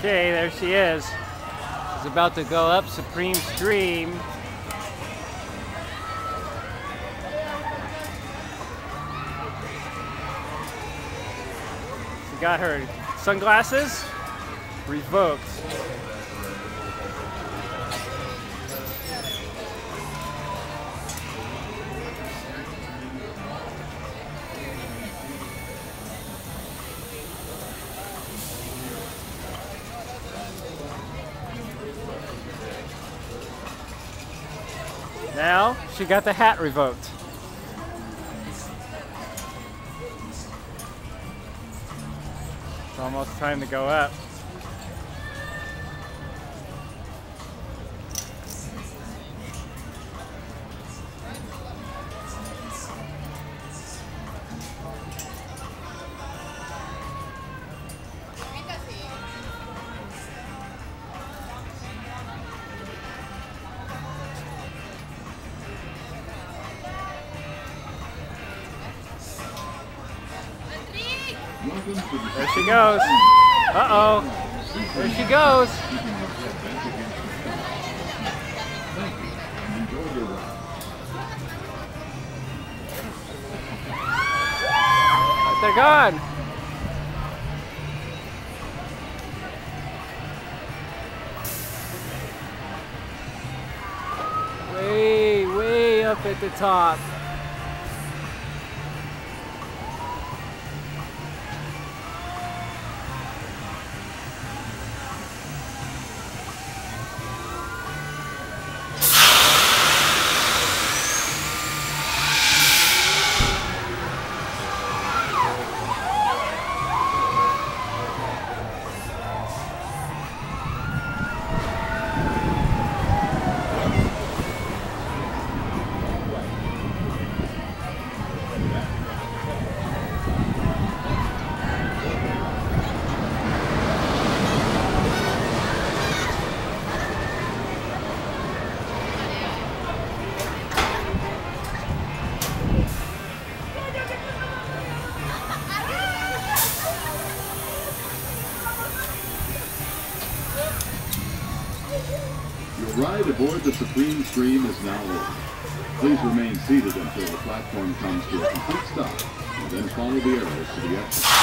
Okay, there she is. She's about to go up Supreme Scream. She got her sunglasses revoked. Now she got the hat revoked. It's almost time to go up. There she goes. Uh-oh. There she goes. They're gone. Way, way up at the top. Your ride aboard the Supreme Scream is now over. Please remain seated until the platform comes to a complete stop, and then follow the arrows to the exit.